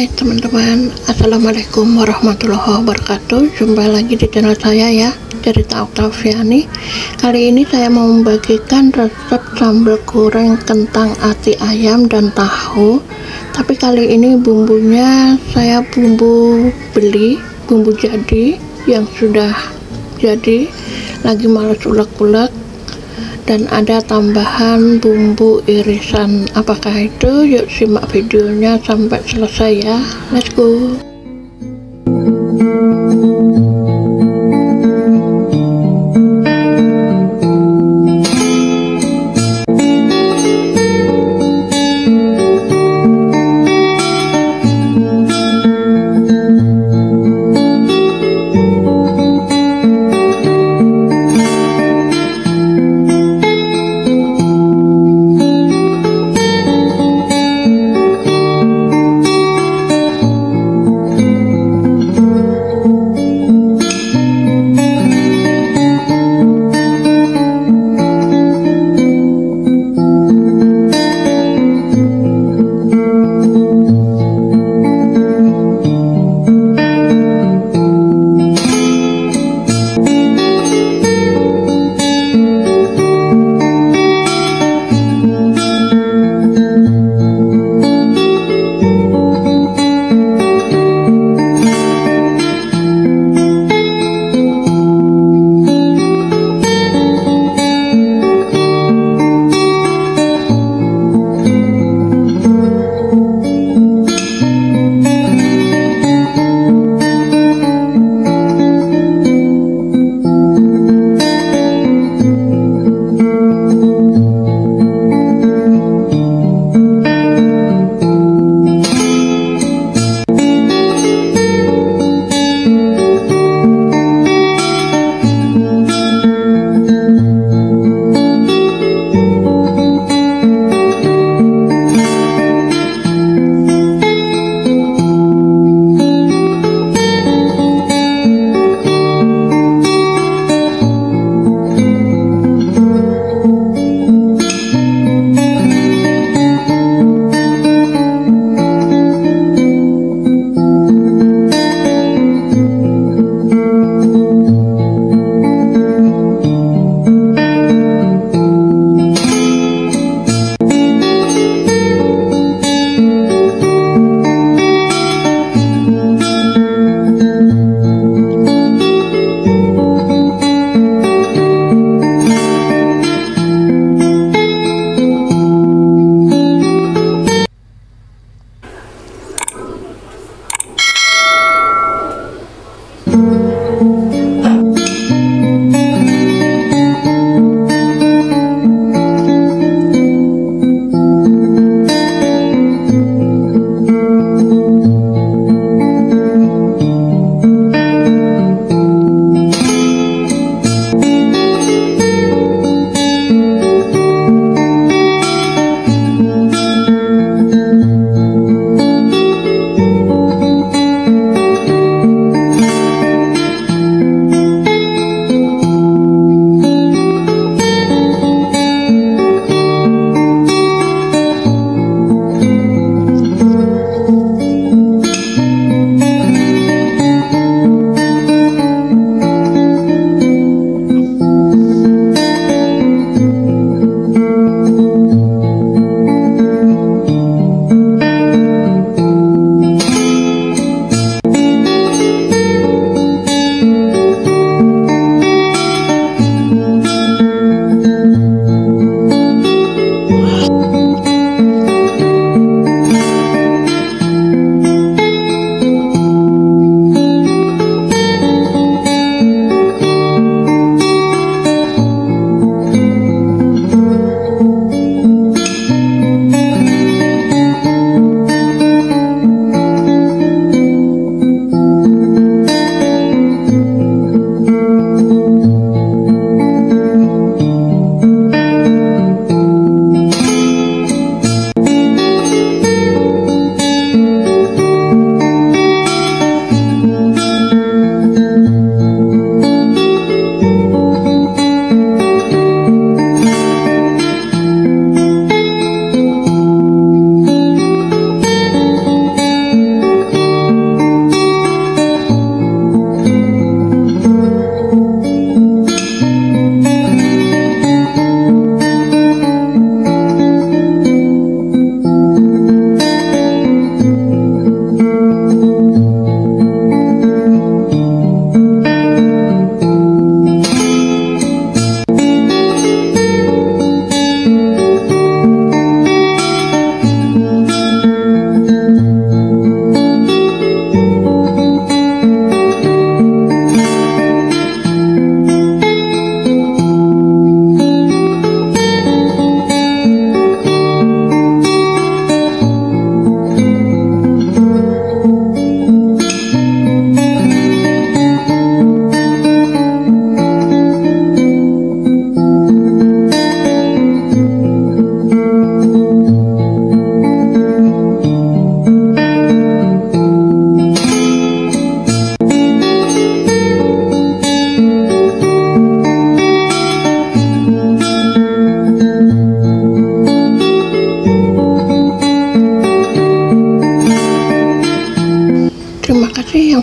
Hai teman-teman. Assalamualaikum warahmatullahi wabarakatuh. Jumpa lagi di channel saya ya Cerita Oktaviani. Kali ini saya mau membagikan resep sambal goreng kentang ati ayam dan tahu. Tapi kali ini bumbunya saya bumbu beli Bumbu jadi yang sudah jadi. Lagi males ulek-ulek dan ada tambahan bumbu irisan. Apakah itu? Yuk simak videonya sampai selesai ya. Let's go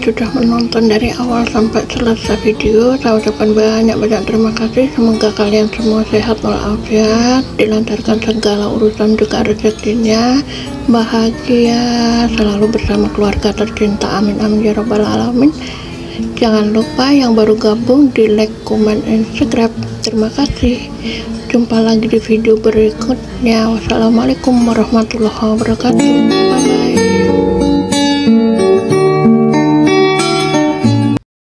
sudah menonton dari awal sampai selesai video. Saya ucapkan banyak-banyak terima kasih. Semoga kalian semua sehat walafiat. Dilancarkan segala urusan juga rezekinya. Bahagia selalu bersama keluarga tercinta. Amin amin ya robbal alamin. Jangan lupa yang baru gabung di like, comment, and subscribe. Terima kasih. Jumpa lagi di video berikutnya. Wassalamualaikum warahmatullahi wabarakatuh. Bye -bye.